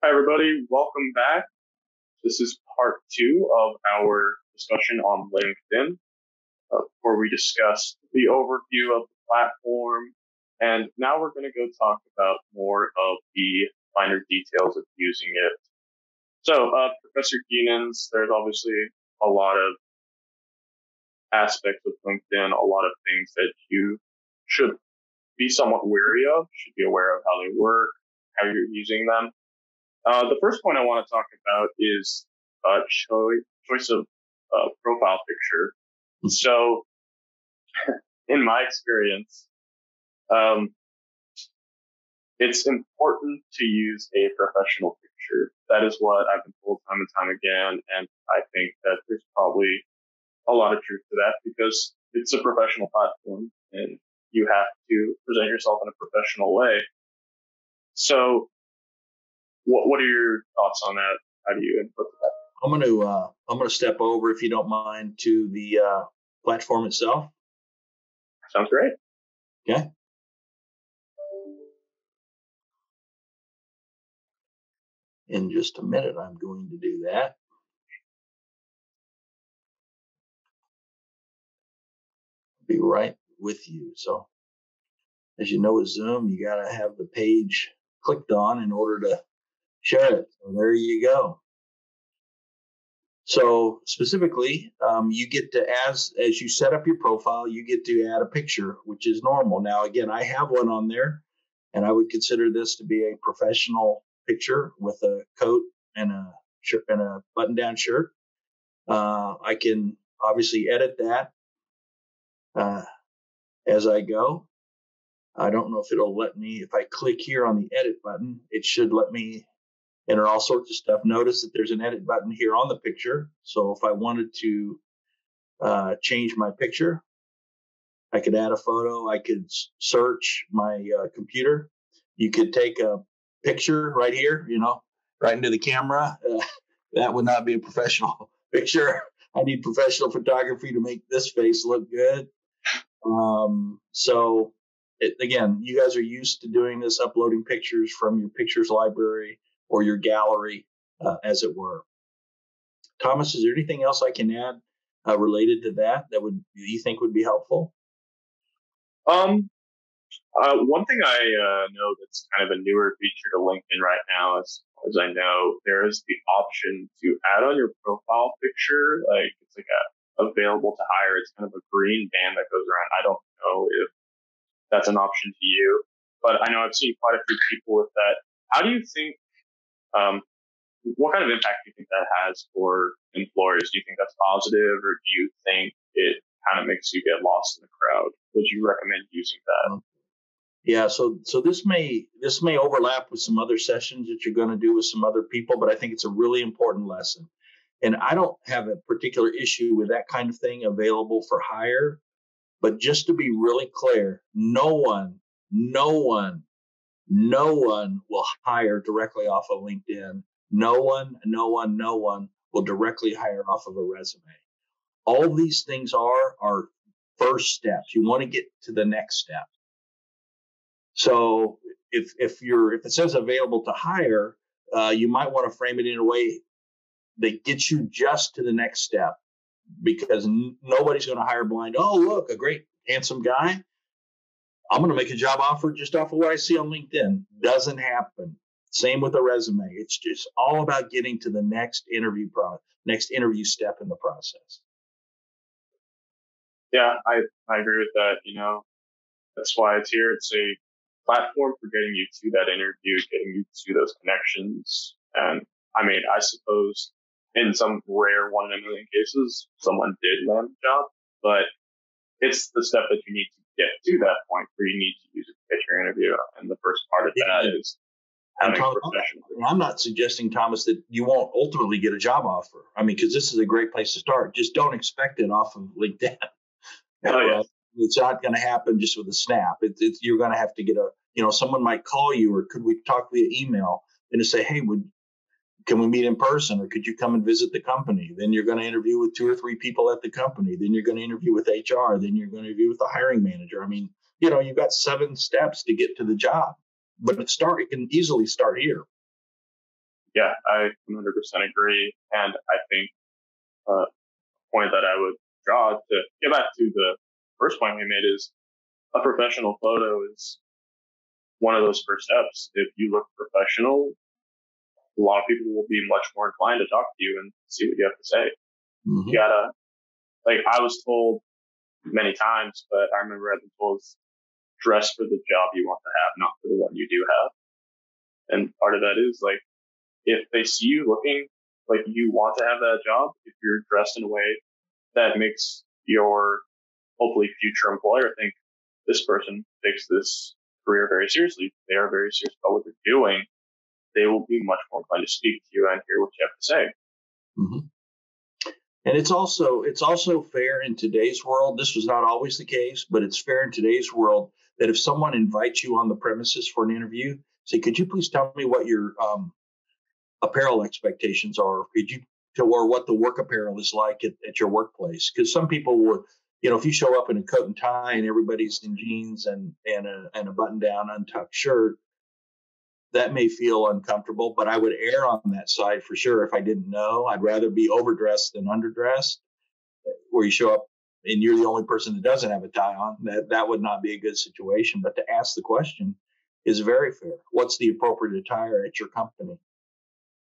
Hi, everybody. Welcome back. This is part two of our discussion on LinkedIn, uh, where we discuss the overview of the platform. And now we're going to go talk about more of the finer details of using it. So, uh, Professor Geenens, there's obviously a lot of aspects of LinkedIn, a lot of things that you should be somewhat wary of, should be aware of how they work, how you're using them. Uh, the first point I want to talk about is uh, choice, choice of uh, profile picture. So, in my experience, um, it's important to use a professional picture. That is what I've been told time and time again, and I think that there's probably a lot of truth to that because it's a professional platform and you have to present yourself in a professional way. So what What are your thoughts on that? How do you input that? I'm going to uh, I'm going to step over, if you don't mind, to the uh, platform itself. Sounds great. Okay. In just a minute, I'm going to do that. Be right with you. So, as you know, with Zoom, you got to have the page clicked on in order to share it. So there you go. So specifically, um, you get to as as you set up your profile, you get to add a picture, which is normal. Now, again, I have one on there, and I would consider this to be a professional picture with a coat and a shirt and a button-down shirt. Uh, I can obviously edit that uh, as I go. I don't know if it'll let me, if I click here on the edit button, it should let me enter all sorts of stuff. Notice that there's an edit button here on the picture. So if I wanted to uh, change my picture, I could add a photo. I could search my uh, computer. You could take a picture right here, you know, right into the camera. Uh, that would not be a professional picture. I need professional photography to make this face look good. Um, so it, again, you guys are used to doing this, uploading pictures from your pictures library or your gallery, uh, as it were. Thomas, is there anything else I can add uh, related to that that would you think would be helpful? Um, uh, one thing I uh, know that's kind of a newer feature to LinkedIn right now, as as I know, there is the option to add on your profile picture, like it's like a available to hire. It's kind of a green band that goes around. I don't know if that's an option to you, but I know I've seen quite a few people with that. How do you think um, what kind of impact do you think that has for employers? Do you think that's positive, or do you think it kind of makes you get lost in the crowd? Would you recommend using that? Um, yeah, so so this may this may overlap with some other sessions that you're going to do with some other people, but I think it's a really important lesson. And I don't have a particular issue with that kind of thing available for hire, but just to be really clear, no one, no one no one will hire directly off of LinkedIn. No one, no one, no one will directly hire off of a resume. All these things are are first steps. You want to get to the next step. So if if you're if it says available to hire, uh, you might want to frame it in a way that gets you just to the next step because n- nobody's going to hire blind. Oh, look, a great handsome guy. I'm going to make a job offer just off of what I see on LinkedIn. Doesn't happen. Same with a resume. It's just all about getting to the next interview pro next interview step in the process. Yeah, I, I agree with that. You know, that's why it's here. It's a platform for getting you to that interview, getting you to those connections. And I mean, I suppose in some rare one in a million cases, someone did land a job, but it's the step that you need to get to that point where you need to use a picture interview. And the first part of that yeah. is having Tom, professional. I'm not suggesting, Thomas, that you won't ultimately get a job offer. I mean, because this is a great place to start. Just don't expect it off of LinkedIn. Oh, yeah. It's not going to happen just with a snap. It, it's you're going to have to get a, you know, someone might call you or could we talk via email and to say, hey, would can we meet in person or could you come and visit the company? Then you're going to interview with two or three people at the company. Then you're going to interview with HR. Then you're going to interview with the hiring manager. I mean, you know, you've got seven steps to get to the job, but it start it can easily start here. Yeah, I 100% agree. And I think uh, a point that I would draw to get back to the first point we made is a professional photo is one of those first steps. If you look professional, a lot of people will be much more inclined to talk to you and see what you have to say. Mm-hmm. You gotta, like, I was told many times, but I remember I've been told dress for the job you want to have, not for the one you do have. And part of that is like, if they see you looking like you want to have that job, if you're dressed in a way that makes your hopefully future employer think this person takes this career very seriously, they are very serious about what they're doing, they will be much more inclined to speak to you and hear what you have to say. Mm-hmm. And it's also it's also fair in today's world. This was not always the case, but it's fair in today's world that if someone invites you on the premises for an interview, say, "Could you please tell me what your um, apparel expectations are? Could you or what the work apparel is like at, at your workplace?" Because some people would, you know, if you show up in a coat and tie and everybody's in jeans and and a, and a button down untucked shirt, that may feel uncomfortable, but I would err on that side for sure if I didn't know. I'd rather be overdressed than underdressed, eh, where you show up and you're the only person that doesn't have a tie on. That that would not be a good situation. But to ask the question is very fair. What's the appropriate attire at your company?